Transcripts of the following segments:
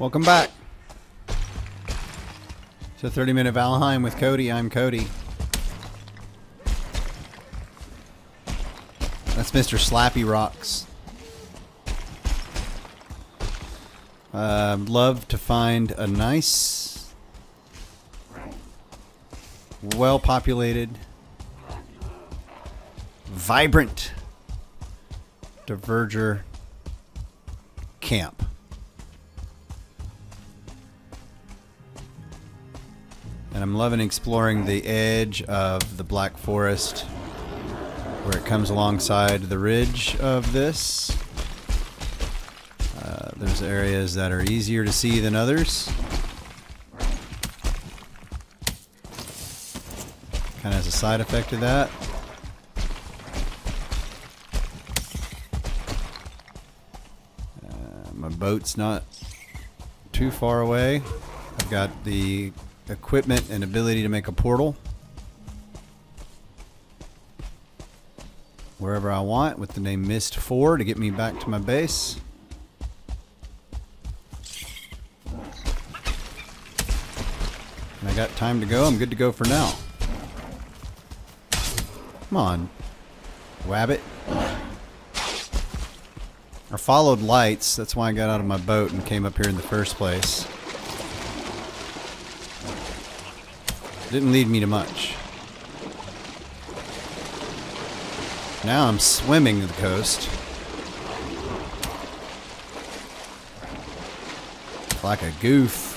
Welcome back to 30 Minute Valheim with Cody. I'm Cody. That's Mr. Slappy Rocks. Uh, love to find a nice, well populated, vibrant Dverger camp. And I'm loving exploring the edge of the Black Forest where it comes alongside the ridge of this. Uh, there's areas that are easier to see than others. Kind of has a side effect of that. Uh, my boat's not too far away. I've got the equipment and ability to make a portal wherever I want with the name Mist 4 to get me back to my base. And I got time to go. I'm good to go for now. Come on. Wabbit. I followed lights. That's why I got out of my boat and came up here in the first place. Didn't lead me to much. Now I'm swimming to the coast. Like a goof.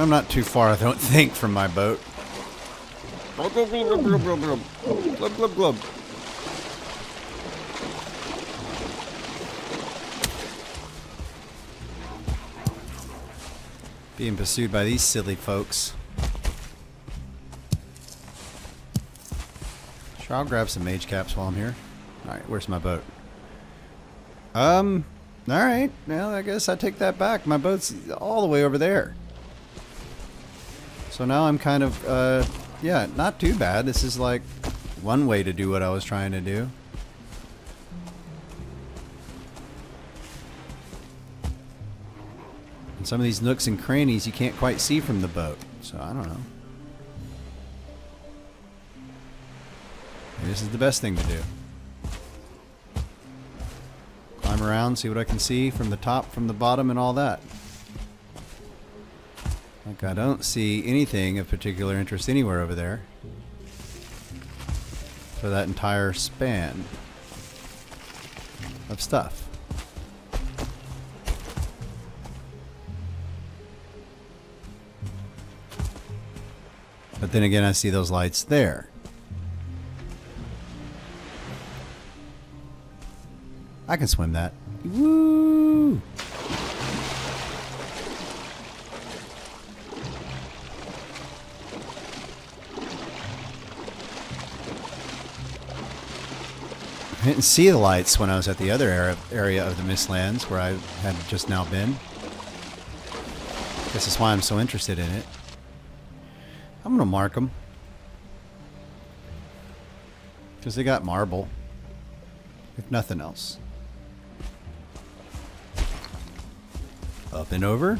I'm not too far, I don't think, from my boat. Glub, glub, glub, glub, glub, glub, glub. Glub, glub, Being pursued by these silly folks. Sure, I'll grab some mage caps while I'm here. Alright, where's my boat? Um, alright. Well, I guess I take that back. My boat's all the way over there. So now I'm kind of, uh, yeah, not too bad. This is like one way to do what I was trying to do. And some of these nooks and crannies you can't quite see from the boat. So I don't know. Maybe this is the best thing to do. Climb around, see what I can see from the top, from the bottom, and all that. Like I don't see anything of particular interest anywhere over there. For that entire span of stuff. Then again, I see those lights there. I can swim that. Woo! I didn't see the lights when I was at the other area, of the Mistlands where I had just now been. This is why I'm so interested in it. I'm gonna mark them. Because they got marble. If nothing else. Up and over.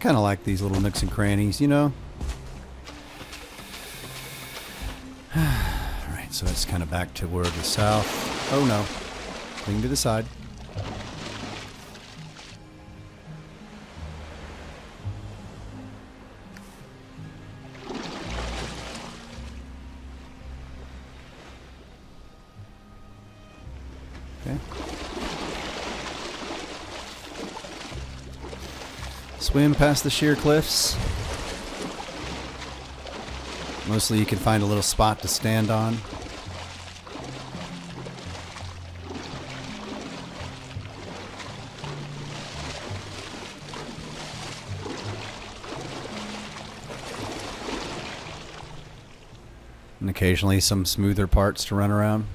Kind of like these little nooks and crannies, you know? Alright, so it's kind of back to where the south. Oh no. Cling to the side. Okay. Swim past the sheer cliffs. Mostly you can find a little spot to stand on. And occasionally some smoother parts to run around.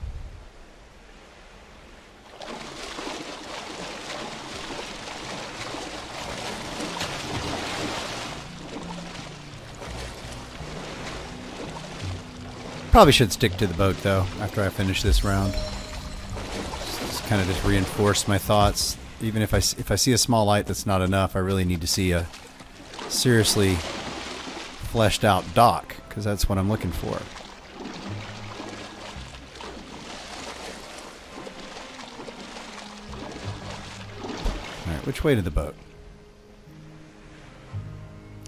Probably should stick to the boat though after I finish this round. Just kind of just reinforce my thoughts. Even if I if I see a small light that's not enough, I really need to see a seriously fleshed out dock because that's what I'm looking for. Alright, which way to the boat?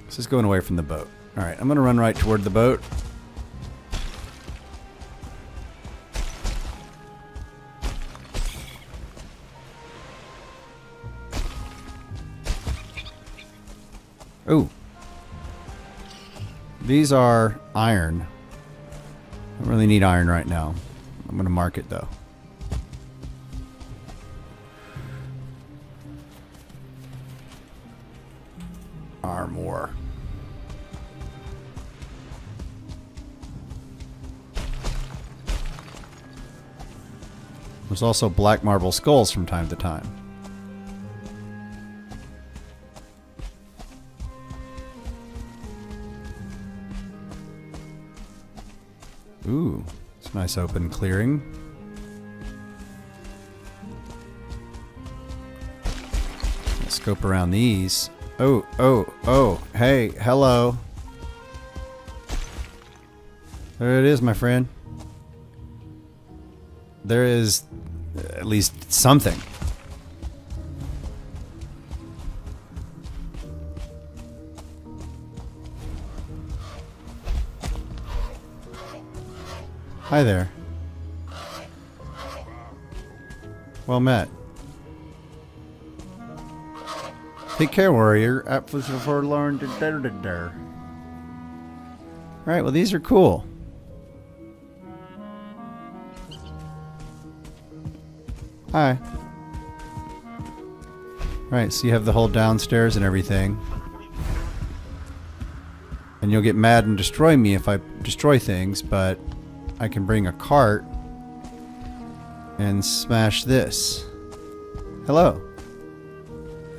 This is going away from the boat. Alright, I'm going to run right toward the boat. These are iron. I don't really need iron right now. I'm going to mark it though. Armor. There's also black marble skulls from time to time. Ooh, it's a nice open clearing. Let's scope around these. Oh, oh, oh, hey, hello. There it is, my friend. There is at least something. Hi there. Well met. Take care, warrior. Apples for learn to der der der. Right, well these are cool. Hi. Right, so you have the whole downstairs and everything. And you'll get mad and destroy me if I destroy things, but I can bring a cart and smash this. Hello.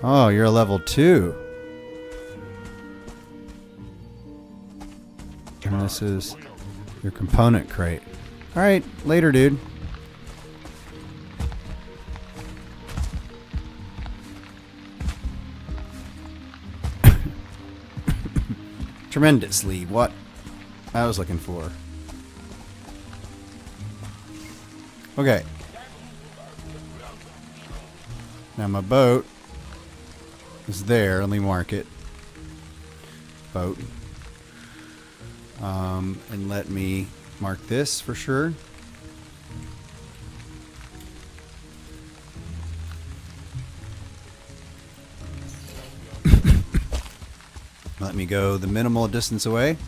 Oh, you're a level 2. And this is your component crate. Alright, later, dude. Tremendously, what I was looking for. Okay. Now my boat is there. Let me mark it. Boat. Um, and let me mark this for sure. let me go the minimal distance away.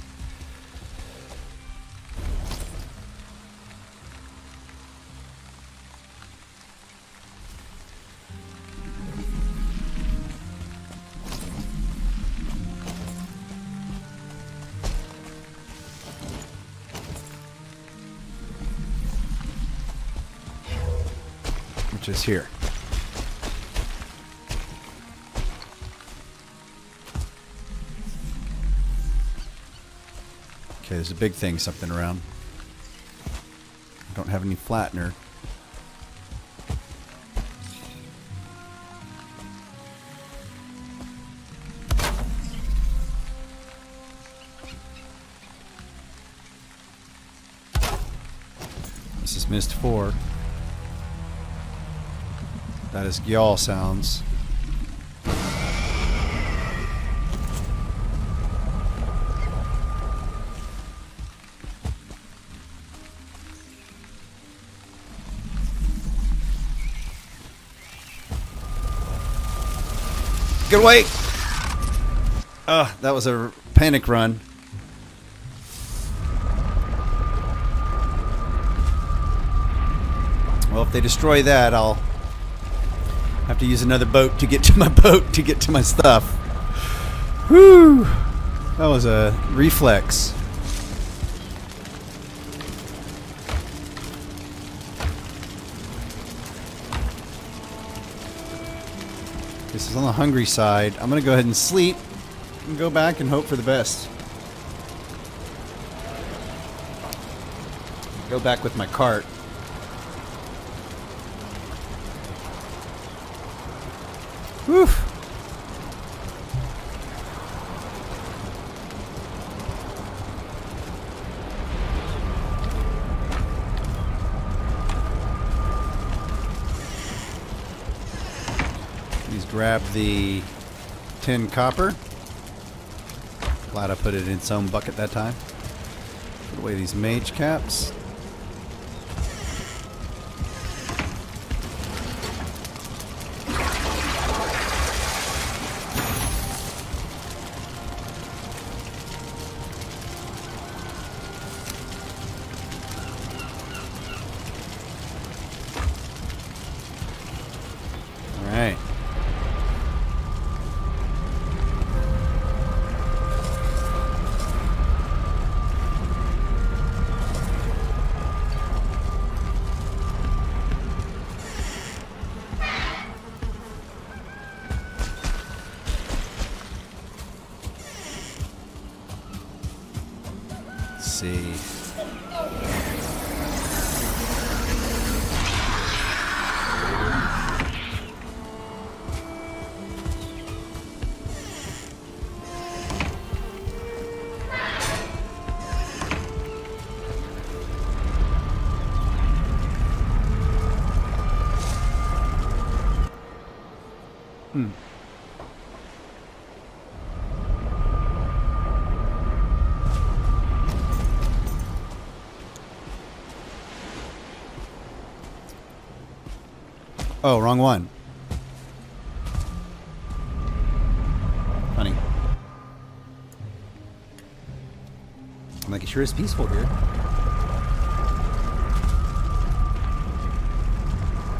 Here. Okay, there's a big thing something around. I don't have any flattener. This is Mist 4. That is Gjall sounds. Get away! Ugh, that was a panic run. Well, if they destroy that, I'll have to use another boat to get to my boat to get to my stuff. Whew! That was a reflex. This is on the hungry side. I'm gonna go ahead and sleep and go back and hope for the best. Go back with my cart. Whew. Please grab the tin copper. Glad I put it in its own bucket that time. Put away these mage caps. Oh, wrong one. Funny. I'm like, it sure is peaceful here.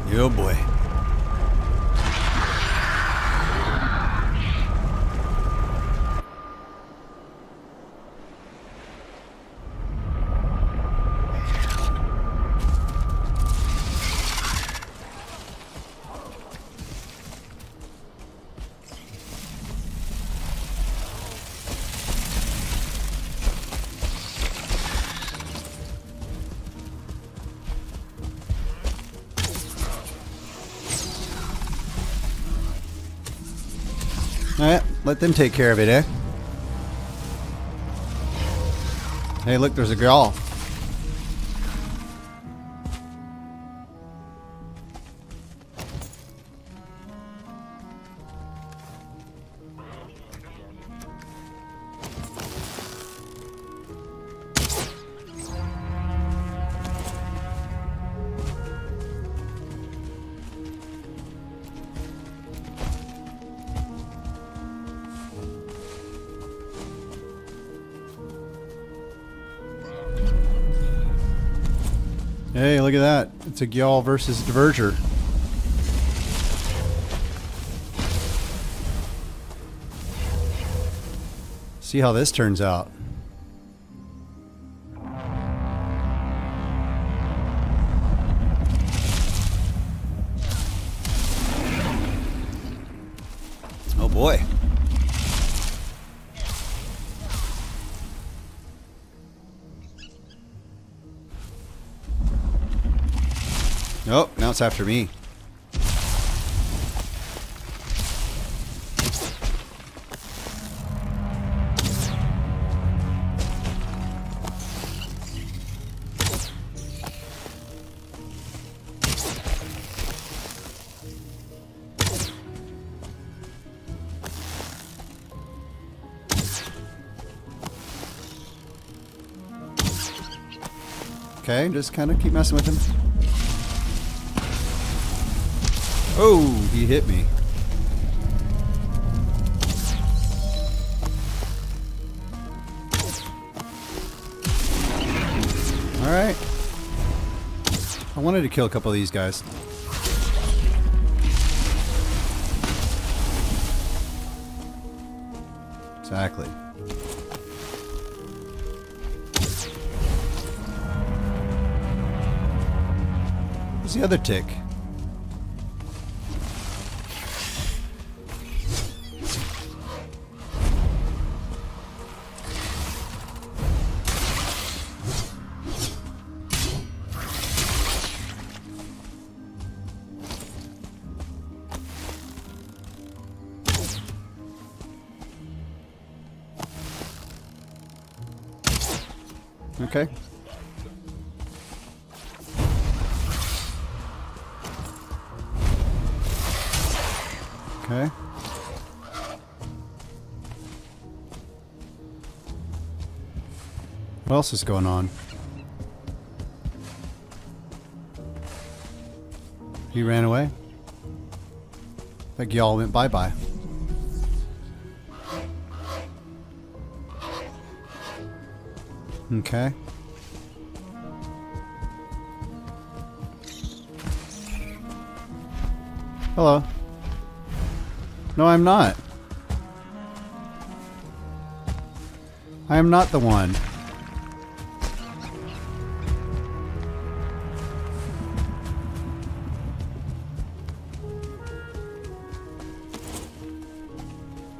Yo, boy. Them take care of it, eh? Hey, look, there's a girl. Hey, look at that. It's a Gjall versus Dverger. See how this turns out. Oh, now it's after me. Okay, just kind of keep messing with him. Oh, he hit me. Alright. I wanted to kill a couple of these guys. Exactly. Where's the other tick? Else is going on? He ran away? Like y'all went bye-bye. Okay. Hello. No, I'm not. I am not the one.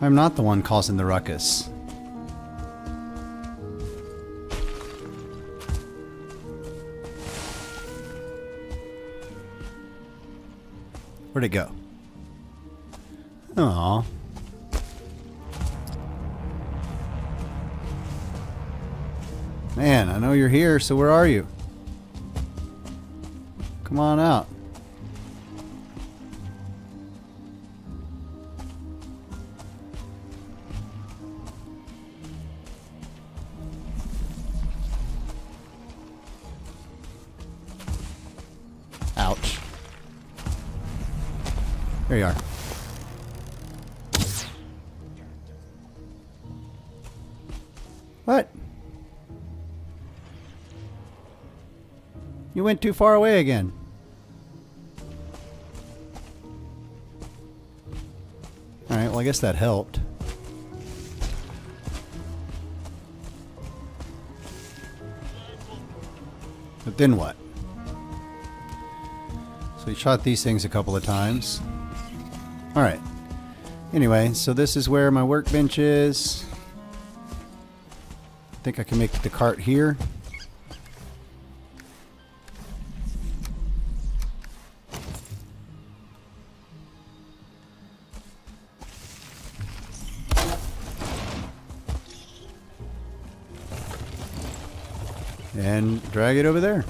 I'm not the one causing the ruckus. Where'd it go? Aw. Man, I know you're here, so where are you? Come on out. Are. What? You went too far away again. Alright, well I guess that helped. But then what? So we shot these things a couple of times. Alright. Anyway, so this is where my workbench is. I think I can make the cart here. And drag it over there.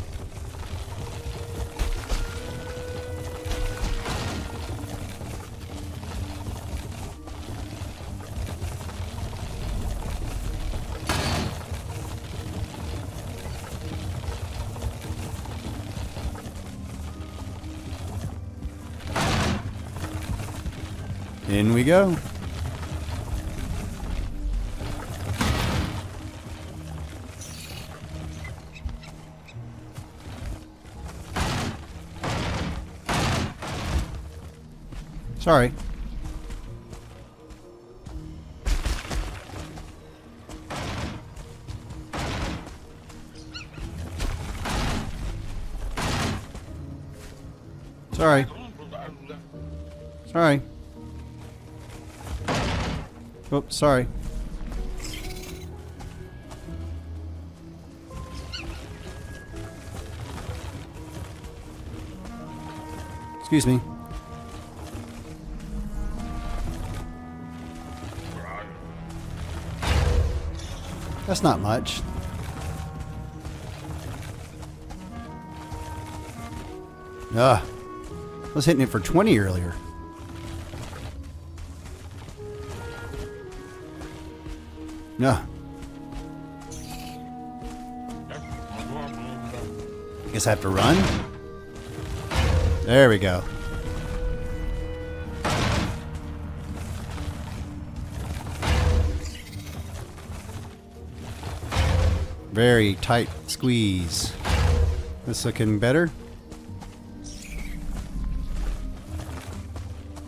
Sorry. Sorry. Sorry. Oops, sorry. Excuse me. That's not much. Ugh. I was hitting it for 20 earlier. No. Guess I have to run? There we go. Very tight squeeze. This looking better?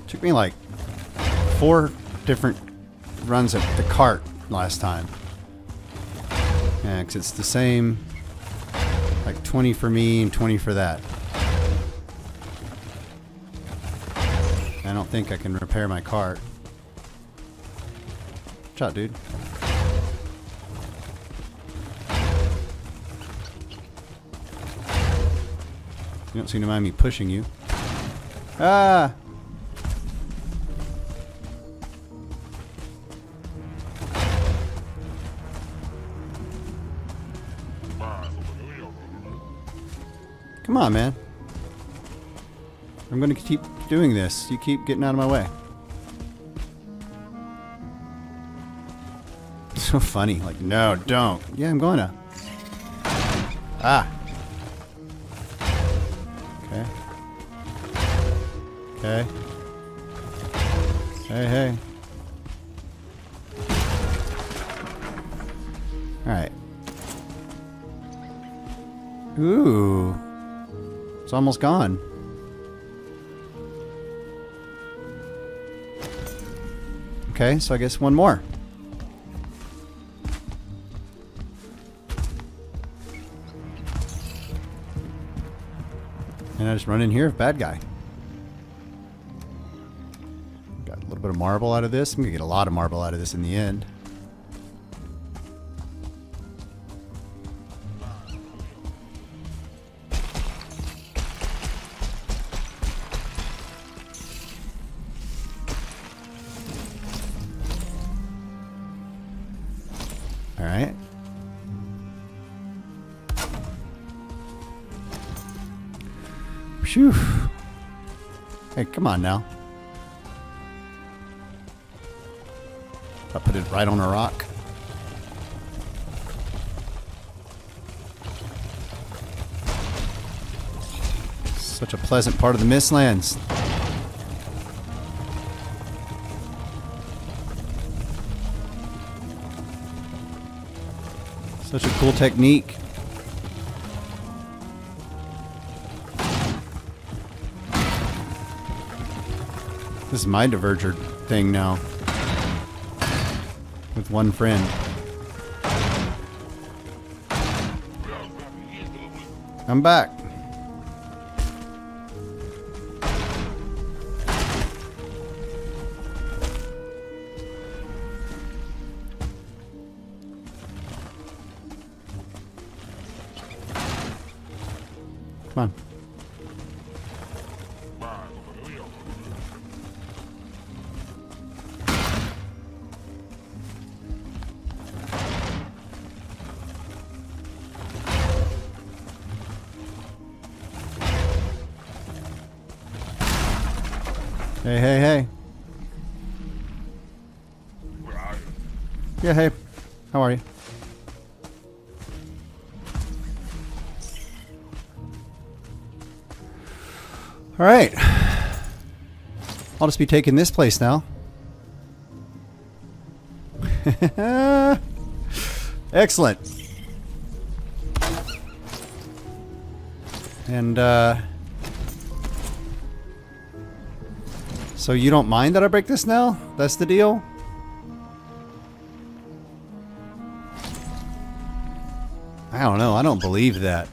Took me like four different runs of the cart last time. Yeah, because it's the same, like 20 for me and 20 for that. I don't think I can repair my cart. Shot, dude. You don't seem to mind me pushing you. Ah! Come on, man. I'm gonna keep doing this. You keep getting out of my way. So funny. Like, no, don't. Yeah, I'm going to. Ah. Okay. Hey, hey. Alright. Ooh. It's almost gone. Okay, so I guess one more. And I just run in here, bad guy. Bit of marble out of this. I'm gonna get a lot of marble out of this in the end. All right. Phew. Hey, come on now. Put it right on a rock. Such a pleasant part of the Mistlands. Such a cool technique. This is my Dverger thing now. One friend. I'm back. I'll just be taking this place now. Excellent. And, uh... So you don't mind that I break this now? That's the deal? I don't know. I don't believe that.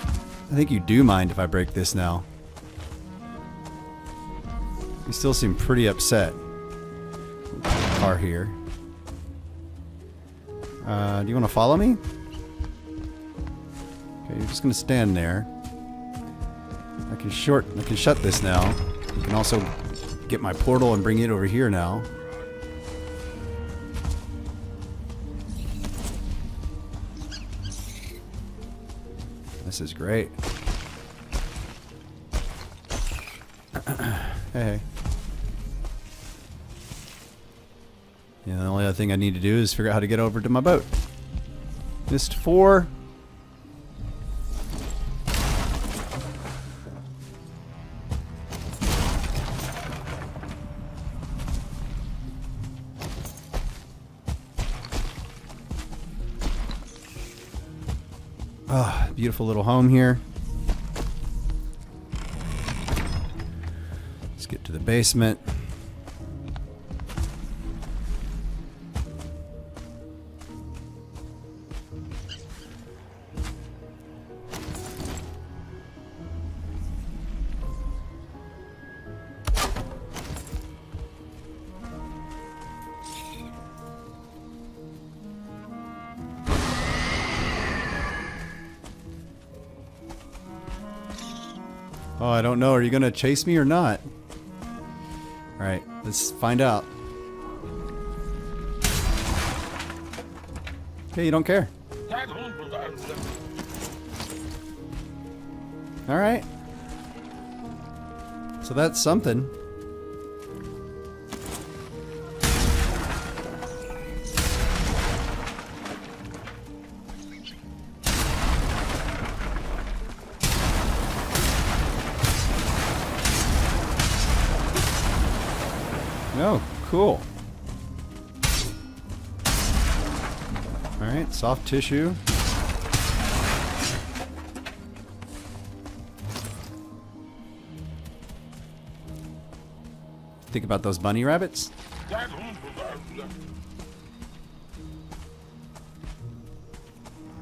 I think you do mind if I break this now. You still seem pretty upset. Car here. Uh, do you want to follow me? Okay, you're just gonna stand there. I can short. I can shut this now. I can also get my portal and bring it over here now. This is great. hey. Yeah, the only other thing I need to do is figure out how to get over to my boat. Missed four. Ah, beautiful little home here. Let's get to the basement. Oh, I don't know. Are you going to chase me or not? All right, let's find out. Okay, you don't care. Alright. So that's something. Cool. Alright, soft tissue. Think about those bunny rabbits?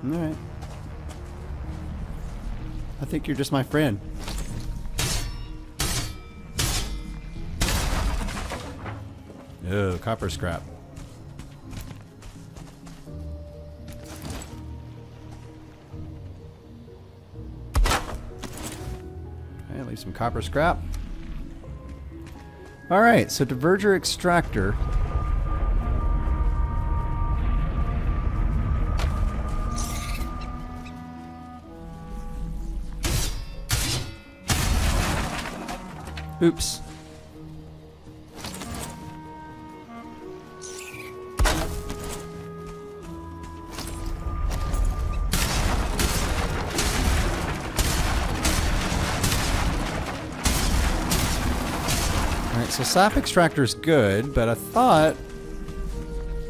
Alright. I think you're just my friend. Oh, copper scrap. Okay, leave some copper scrap. Alright, so Dverger extractor. Oops. So sap extractor is good, but I thought...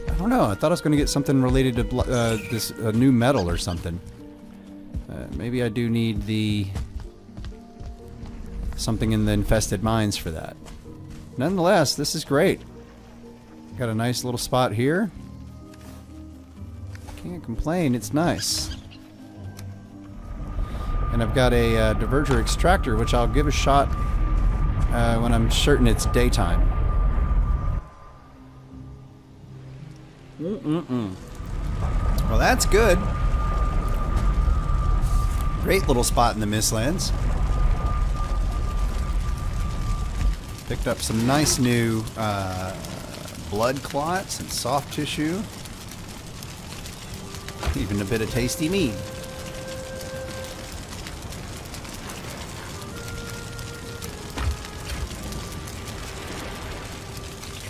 I don't know, I thought I was going to get something related to uh, this uh, new metal or something. Uh, maybe I do need the... Something in the infested mines for that. Nonetheless, this is great. Got a nice little spot here. Can't complain, it's nice. And I've got a uh, Dverger extractor, which I'll give a shot uh, when I'm certain it's daytime. Mm-mm-mm. Well, that's good. Great little spot in the Mistlands. Picked up some nice new uh, blood clots and soft tissue. Even a bit of tasty meat.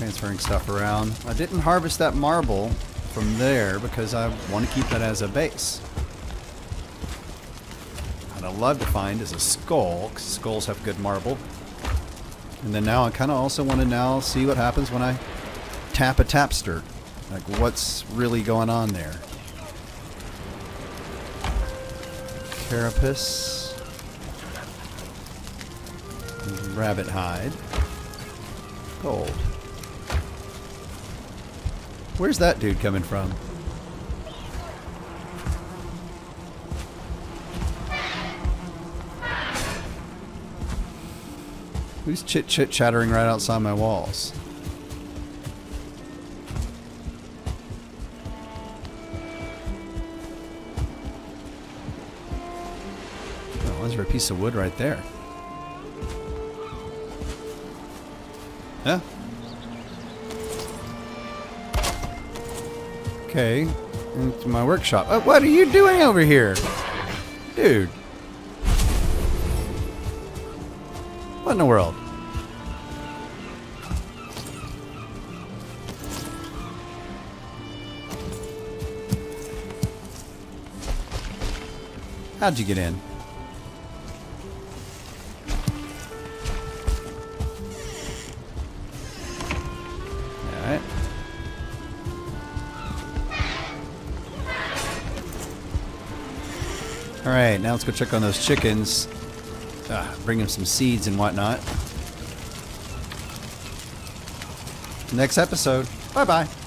Transferring stuff around. I didn't harvest that marble from there because I want to keep that as a base. What I'd love to find is a skull, because skulls have good marble. And then now I kind of also want to now see what happens when I tap a tapster. Like what's really going on there. Carapace. Rabbit hide. Gold. Where's that dude coming from? Who's chit chit chattering right outside my walls? Oh, there's a piece of wood right there. Huh? Okay, into my workshop. Uh, what are you doing over here? Dude. What in the world? How'd you get in? Let's go check on those chickens. Ah, bring them some seeds and whatnot. Next episode. Bye bye.